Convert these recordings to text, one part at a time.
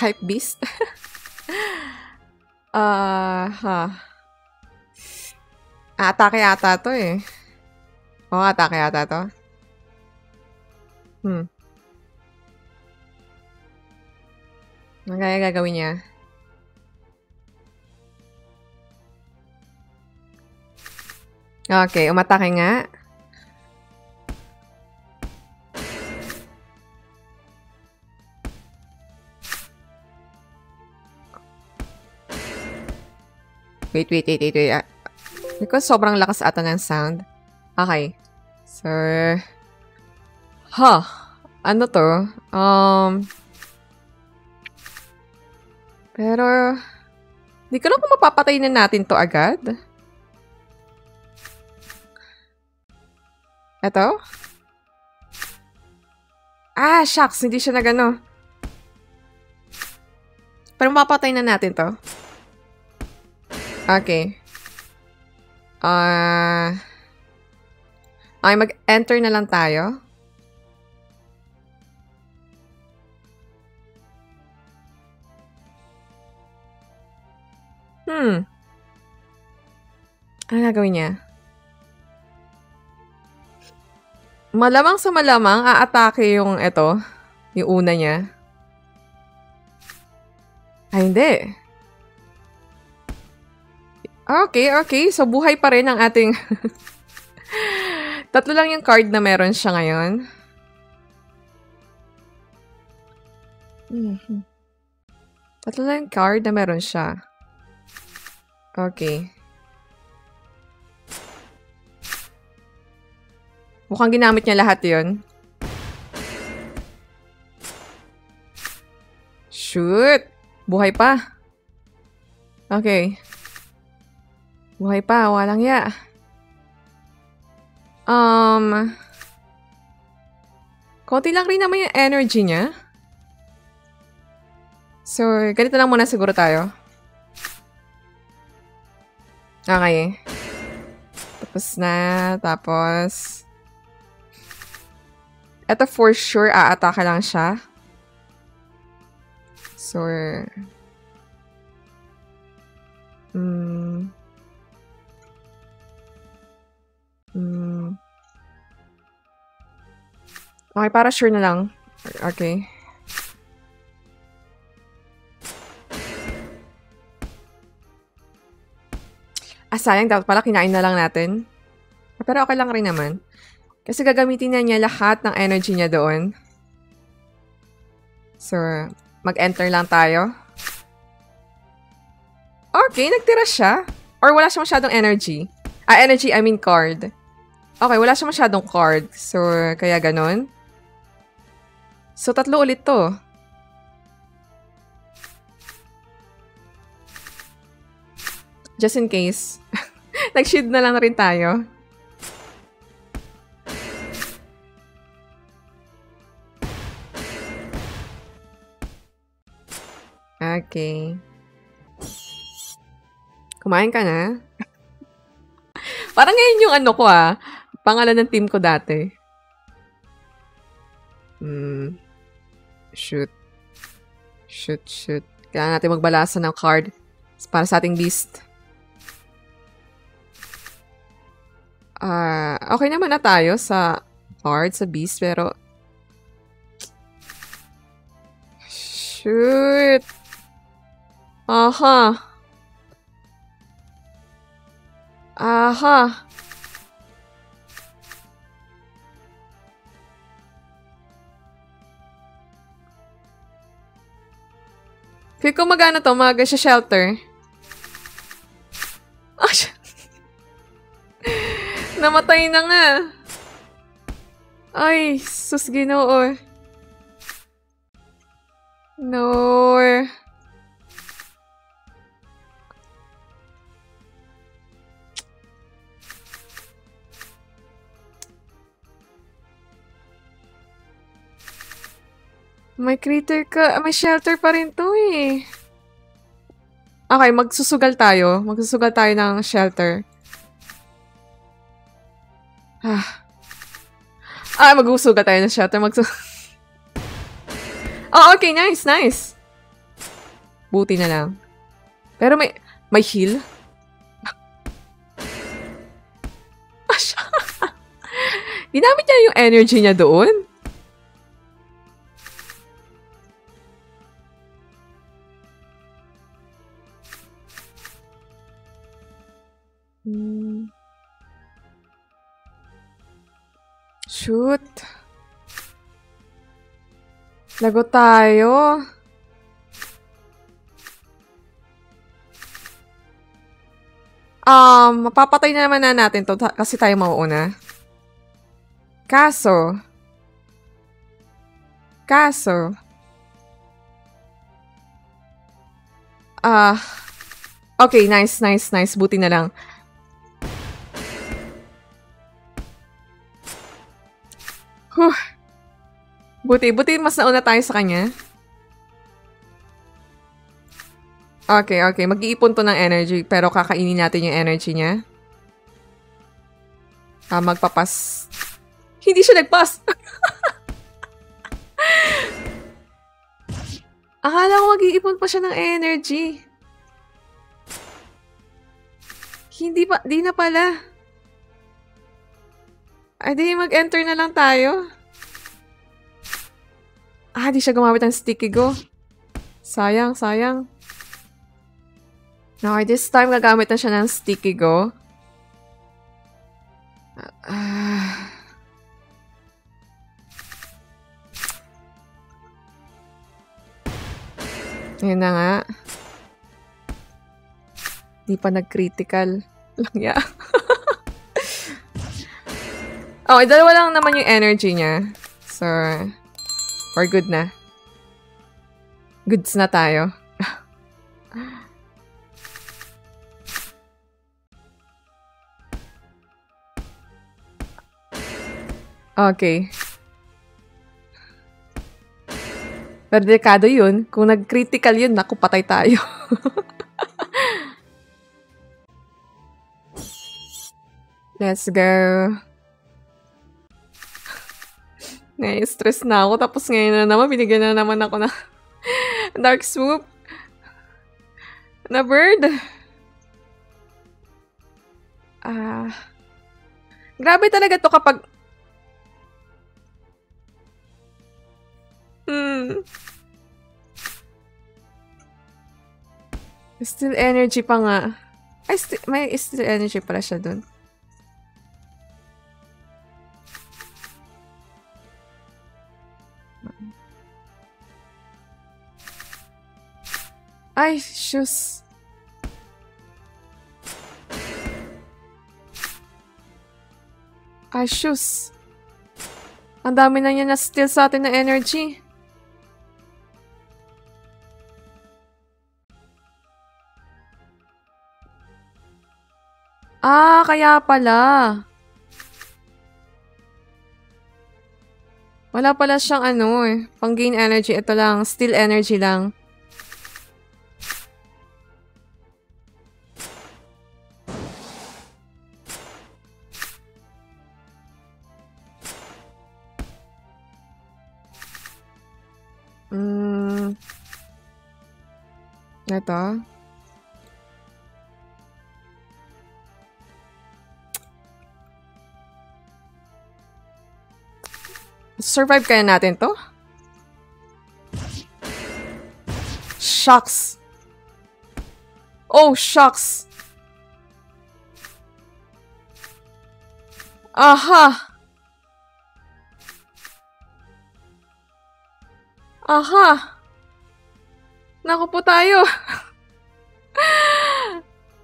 Hype beast? Ah, uh, ha. Atake yata to eh. Oh, atake yata to. Hmm. Ano kaya gagawin niya? Okay, umatake nga. Wait, wait, wait, wait, wait. Because sobrang lakas ata ng sound. Okay. So, huh. Ano to? Um, pero, di ko lang kung mapapatay na natin to agad. Eto? Ah, shucks. Hindi siya nagano. Pero mapapatay na natin to. Okay. Ah... Uh, ay, mag-enter na lang tayo. Hmm. Ano gagawin niya? Malamang sa malamang, aatake yung ito. Yung una niya. Ay, hindi. Okay, okay. So, buhay pa rin ang ating... Tatlo lang yung card na meron siya ngayon. Mm-hmm. Tatlo lang yung card na meron siya. Okay. Mukhang ginamit niya lahat yon. Shoot! Buhay pa. Okay. Buhay pa, walang ya. Um, konti lang rin naman yung energy niya. So, ganito lang muna siguro tayo. Okay. Tapos na, tapos... Ito for sure, aatake lang siya. So... Hmm... Hmm. Okay, para sure na lang. Okay. Ah, sayang. Dapat pala kinain na lang natin. Pero okay lang rin naman. Kasi gagamitin na niya lahat ng energy niya doon. So, mag-enter lang tayo. Okay, nagtira siya. Or wala siya masyadong energy. Ah, energy, I mean card. Okay, wala siya masyadong card. So, kaya ganon. So, tatlo ulit to. Just in case. Nag-shield na lang rin tayo. Okay. Kumain ka na? Parang ngayon yung ano ko ah. Pangalan ng team ko dati. Hmm. Shoot. Shoot, shoot. Kailangan natin magbalasa ng card para sa ating beast. Ah, uh, okay naman na tayo sa card, sa beast, pero... Shoot! Aha! Aha! Feel ko magana to, siya shelter. Ah, Namatay na nga. Ay, sus ginoo. No. May critter ka. May shelter pa rin to eh. Okay, magsusugal tayo. Magsusugal tayo ng shelter. Ah. Ah, magsusugal tayo ng shelter. Magsu... oh, okay. Nice, nice. Buti na lang. Pero may, may heal? Ginamit niya yung energy niya doon? Shoot. Lago tayo. Um, mapapatay na naman na natin to kasi tayo mauuna. Kaso, kaso, ah, uh, okay, nice, nice, nice. Buti na lang. Huh. Buti, buti mas nauna tayo sa kanya. Okay, okay. Mag-iipon to ng energy, pero kakainin natin yung energy niya. Ah, magpapas. Hindi siya nagpas! Akala ko mag-iipon pa siya ng energy. Hindi pa, di na pala. Ay, di mag-enter na lang tayo. Ah, di siya gumamit ng sticky go. Sayang, sayang. Okay, this time gagamit na siya ng sticky go. Uh, Yun na nga. Di pa nag-critical. Lang oh, dalawa lang naman yung energy niya. So, for good na. Goods na tayo. Okay. Pero delikado yun. Kung nag-critical yun, naku, patay tayo. Let's go. Ngayon, stress na ako. Tapos ngayon na naman, binigyan na naman ako na Dark Swoop. Na bird. Ah. Uh, grabe talaga to kapag Hmm. Still energy pa nga. Ay, st may still energy pala siya dun. Ay, shoes. Ay, shoes. Ang dami na niya na steal sa atin na energy. Ah, kaya pala. Wala pala siyang ano eh. Pang gain energy. Ito lang. Still energy lang. Ito. Survive kaya natin to? Shucks. Oh, shucks. Aha. Aha. Naku po tayo.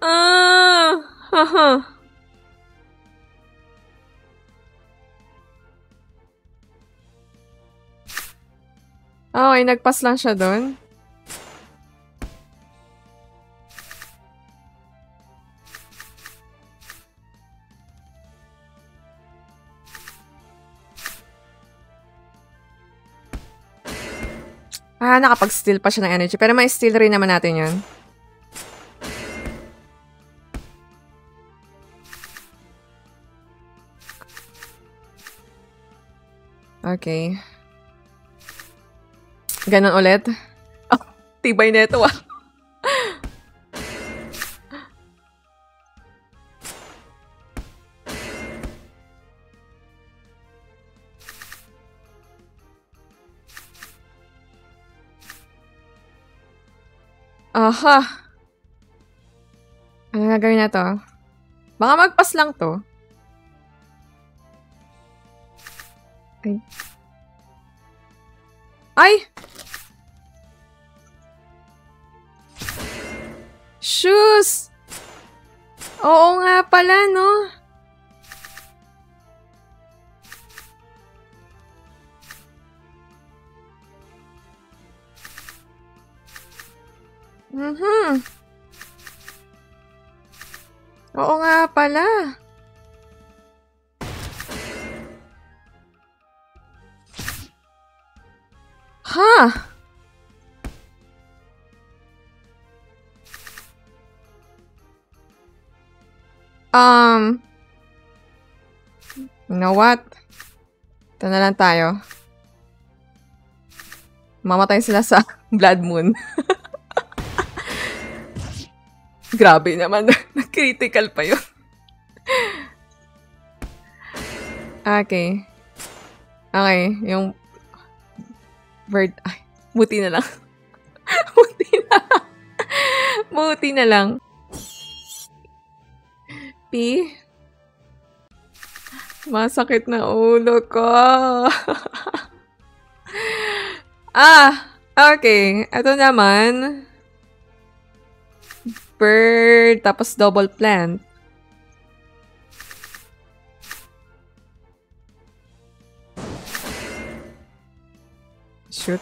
ah. Haha. Okay, nagpas lang siya doon. Ah, nakapag-steal pa siya ng energy. Pero may steal rin naman natin yun. Okay. Ganon ulit. Oh, tibay na ito ah. Aha. Ano gagawin na to? Baka magpas lang to. Ay. Ay! Shoes! Oo nga pala, no? Ha? Um, you know what? Ito na lang tayo. Mamatay sila sa Blood Moon. Grabe naman. Critical pa yun. okay. Okay. Yung bird. Ay, muti na lang. muti na. muti na lang. P. Masakit na ulo ko. ah, okay. Ito naman bird, tapos double plant. Shoot.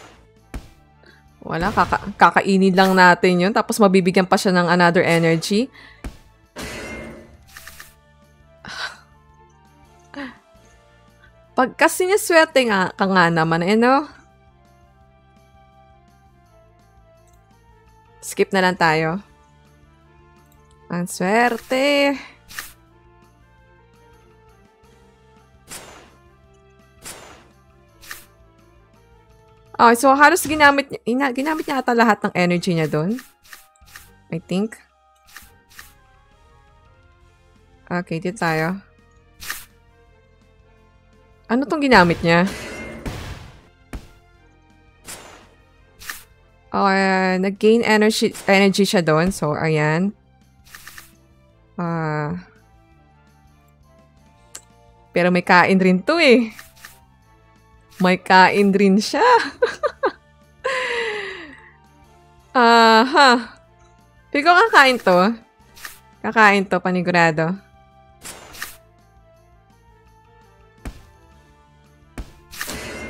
Wala, kaka kakainin lang natin yun. Tapos mabibigyan pa siya ng another energy. Pag kasi niya swerte nga, ka nga naman, eh no? Skip na lang tayo. Ang swerte. Oh, so halos ginamit, ina, ginamit niya ata lahat ng energy niya doon. I think. Okay, dito tayo. Ano tong ginamit niya? Oh, uh, nag-gain energy, energy siya doon. So, ayan. Ah. Pero may kain rin to eh. May kain rin siya. Ah, ha. Pigo kakain to. Kakain to, panigurado.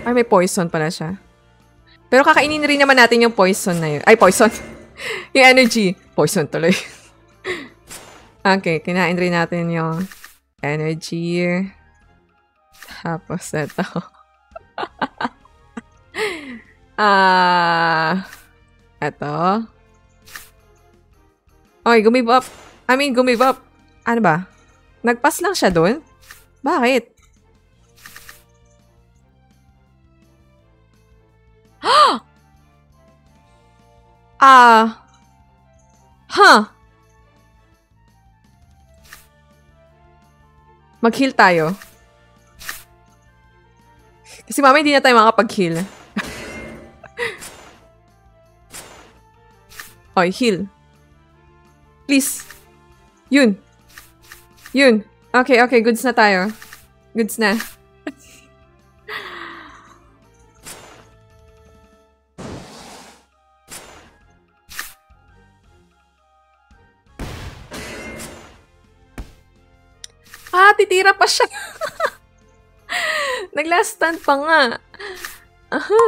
Ay, may poison pala siya. Pero kakainin rin naman natin yung poison na yun. Ay, poison. yung energy. Poison tuloy. Okay, kinain rin natin yung energy. Tapos ito. Ah, uh, ito. Okay, gumive up. I mean, gumive up. Ano ba? Nagpas lang siya doon? Bakit? Ah! uh, huh. Mag-heal tayo. Kasi mama, hindi na tayo makapag-heal. Oy, heal. Please. Yun. Yun. Okay, okay. Goods na tayo. Goods na. Ah, titira pa siya. Nag-last stand pa nga. Aha.